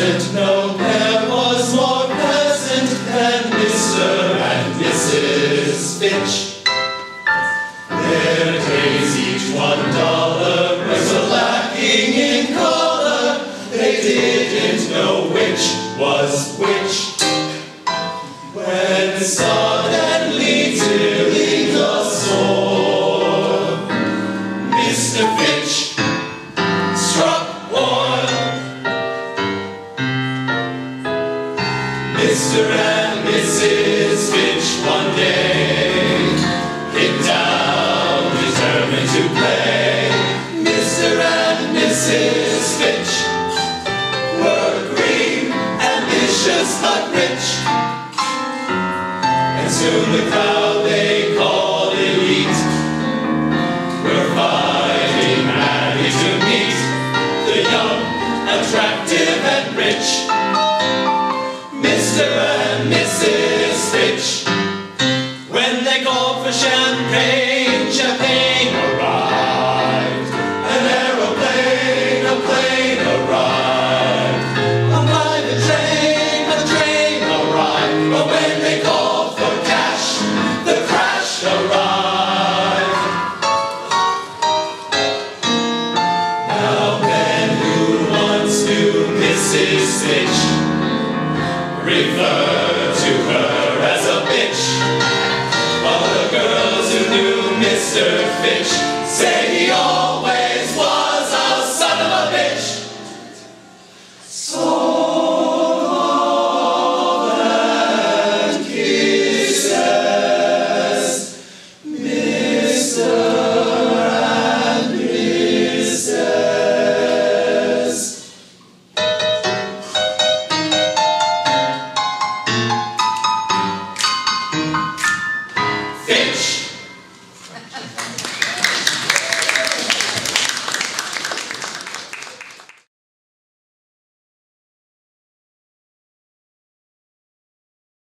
pleasant, no pair was more pleasant than Mr. and Mrs. Fitch. Their days, each one dollar, was lacking in color. They didn't know which was which. When suddenly Mr. and Mrs. Fitch one day hit down, determined to play. Mr. and Mrs. Fitch were green, ambitious but rich. And soon the crowd they called elite were fighting madly to meet the young, attractive and rich Mr. and Mrs. Fitch. When they called for champagne, champagne arrived. An aeroplane, a plane arrived. A private train, a train arrived. But when they called for cash, the crash arrived. Now then, who once knew Mrs. Fitch to her as a bitch? While the girls who knew Mr. Fitch